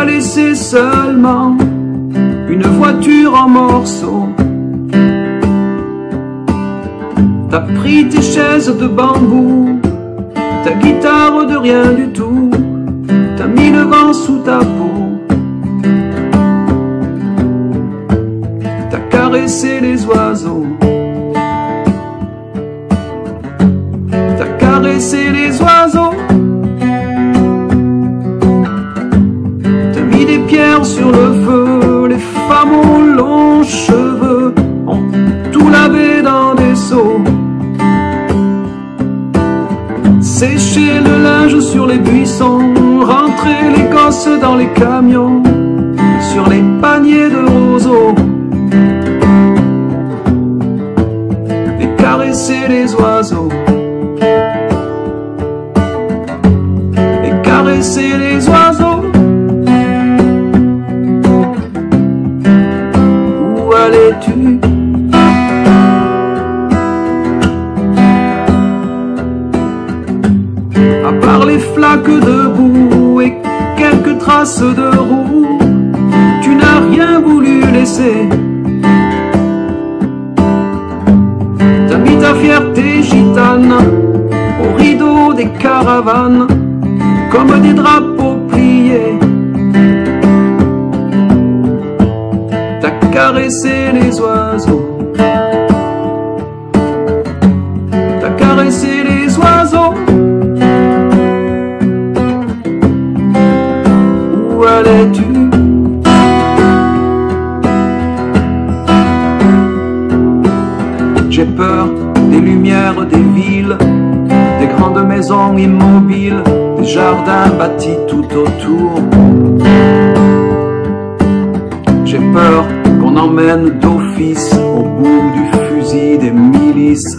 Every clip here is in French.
as laissé seulement une voiture en morceaux. T'as pris tes chaises de bambou, ta guitare de rien du tout, t'as mis le vent sous ta peau. T'as caressé les oiseaux. Pierres sur le feu, les femmes aux longs cheveux ont tout lavé dans des seaux. Sécher le linge sur les buissons, rentrer les gosses dans les camions, sur les paniers de roseaux. Et caresser les oiseaux. Et caresser les oiseaux. Flaques de boue et quelques traces de roue, tu n'as rien voulu laisser. T'as mis ta fierté gitane au rideau des caravanes, comme des drapeaux pliés. T'as caressé les oiseaux. Des villes, des grandes maisons immobiles, des jardins bâtis tout autour. J'ai peur qu'on emmène d'office au bout du fusil des milices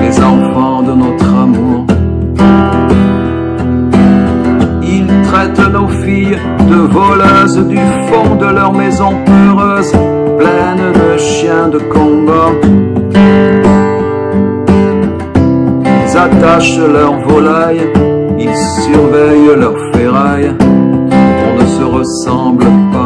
les enfants de notre amour. Ils traitent nos filles de voleuses du fond de leur maison peureuse, pleine de chiens de combat. Attachent leurs volailles, ils surveillent leurs ferrailles. On ne se ressemble pas.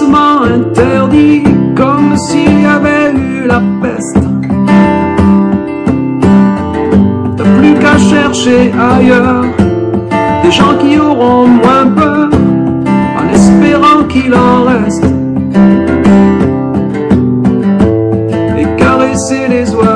interdit, comme s'il y avait eu la peste. T'as plus qu'à chercher ailleurs des gens qui auront moins peur, en espérant qu'il en reste. Et caresser les oiseaux.